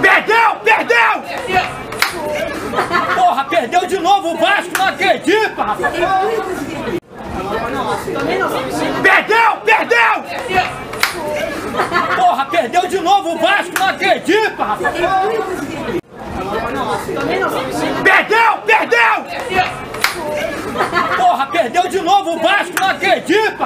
Perdeu! Perdeu! Porra, perdeu de novo o Vasco, não acredito! Perdeu! Perdeu! Porra, perdeu de novo o Vasco, não acredito! Perdeu! Perdeu! Porra, perdeu de novo o Vasco, não acredito!